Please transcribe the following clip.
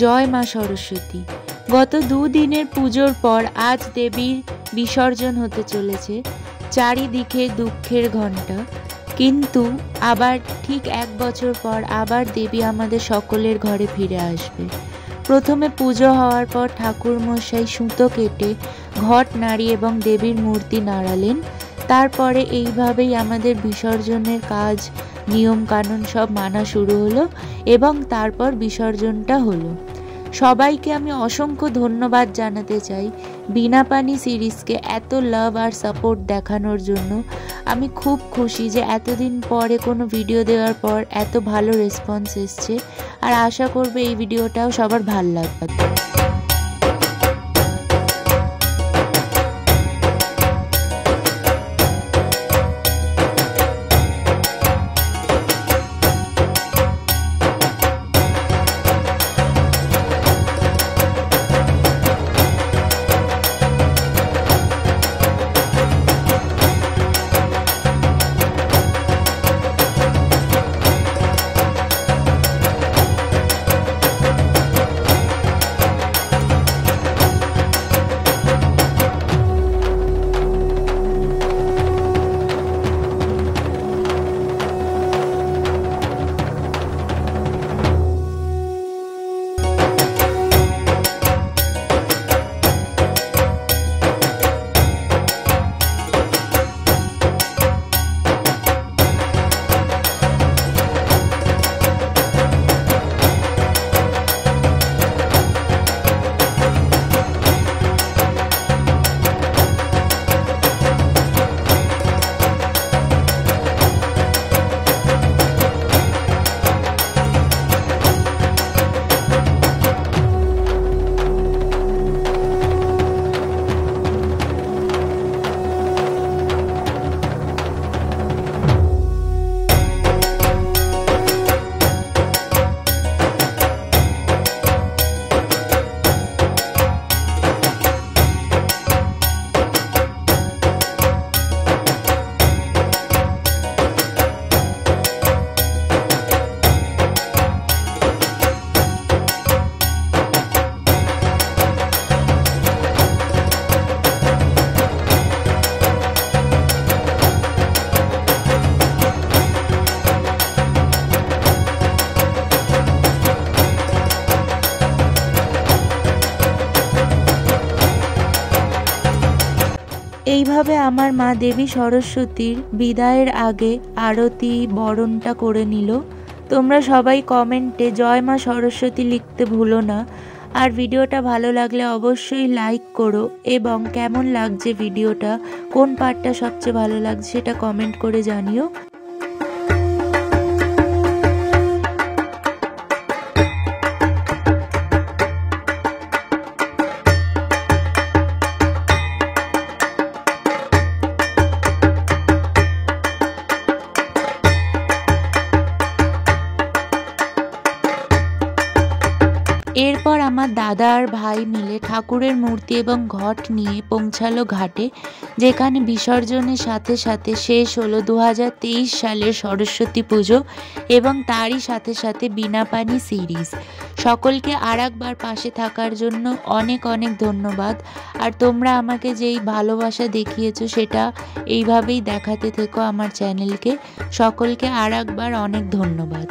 জয় মা সরস্বতী। গত দুদিনের পুজোর পর আজ দেবীর বিসর্জন হতে চলেছে, চারিদিকে দুঃখের ঘণ্টা। কিন্তু আবার ঠিক এক বছর পর আবার দেবী আমাদের সকলের ঘরে ফিরে আসবে। প্রথমে পুজো হওয়ার পর ঠাকুর মশাই সুতো কেটে ঘট নাড়ি এবং দেবীর মূর্তি নাড়ালেন। তারপরে এইভাবেই আমাদের বিসর্জনের কাজ নিয়ম কানুন সব মানা শুরু হলো এবং তারপর বিসর্জনটা হলো। সবাইকে আমি অসংখ্য ধন্যবাদ জানাতে চাই বিনা পানি সিরিজকে এত লাভ আর সাপোর্ট দেখানোর জন্য। আমি খুব খুশি যে এতদিন পরে কোনো ভিডিও দেওয়ার পর এত ভালো রেসপন্স এসছে। আর আশা করবে এই ভিডিওটাও সবার ভালো লাগবে। এইভাবে আমার মা দেবী সরস্বতীর বিদায়ের আগে আরতি বরণটা করে নিল। তোমরা সবাই কমেন্টে জয় মা সরস্বতী লিখতে ভুলো না। আর ভিডিওটা ভালো লাগলে অবশ্যই লাইক করো এবং কেমন লাগছে ভিডিওটা, কোন পার্টটা সবচেয়ে ভালো লাগছে সেটা কমেন্ট করে জানিও। দাদা আর ভাই মিলে ঠাকুরের মূর্তি এবং ঘট নিয়ে পৌঁছালো ঘাটে, যেখানে বিসর্জনের সাথে সাথে শেষ হলো দু হাজার তেইশ সালের সরস্বতী পুজো এবং তারই সাথে সাথে বিনা পানি সিরিজ। সকলকে আর একবার পাশে থাকার জন্য অনেক অনেক ধন্যবাদ। আর তোমরা আমাকে যেই ভালোবাসা দেখিয়েছো সেটা এইভাবেই দেখাতে থেকো আমার চ্যানেলকে। সকলকে আর একবার অনেক ধন্যবাদ।